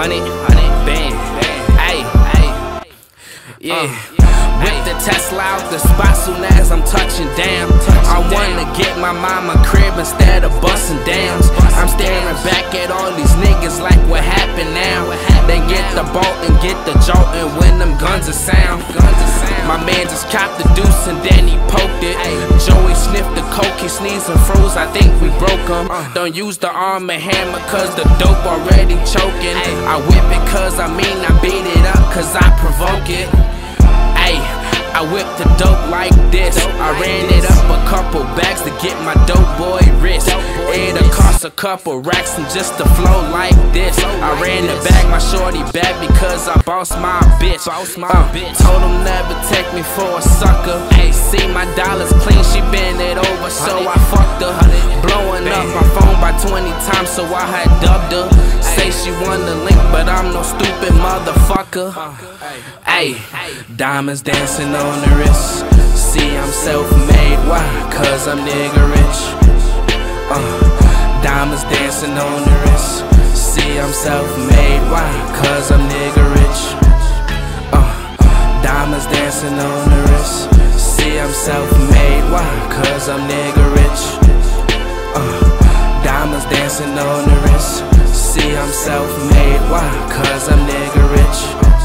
Hundred, bang, ayy, yeah. Uh. Whip the Tesla out the spot soon as I'm touching down. I wanna get my mama crib instead of busting down. I'm staring back at all these niggas like what happened now. They get the bolt and get the jolt and when them guns are sound. My man just copped the deuce and then he poked it. Coke, he sneezed and froze. I think we broke him. Don't use the arm and hammer cause the dope already choking. I whip it cause I mean I beat it up cause I provoke it. Ayy. I whip the dope like this. I ran it up a couple bags to get my dope boy wrist. It'll cost a couple racks and just to flow like this. I ran the bag, my shorty back because I bossed my bitch. Uh, told him never take me for a sucker. Hey, see my so I fucked her. Blowing up my phone by 20 times, so I had dubbed her. Say she wanna link, but I'm no stupid motherfucker. Ayy, diamonds dancing on the wrist. See, I'm self made, why? Cause I'm nigga rich. Uh, diamonds dancing on the wrist. See, I'm self made, why? Cause I'm nigga rich. Uh, diamonds dancing on I'm nigga rich. Uh, diamonds dancing on the wrist. See, I'm self made, why? Cause I'm nigga rich.